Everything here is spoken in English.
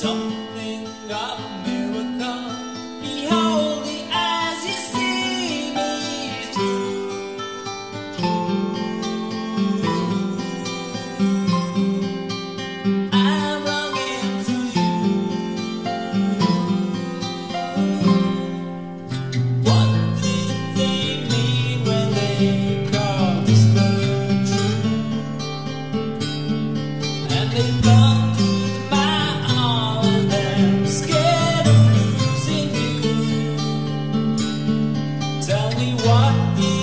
something of heart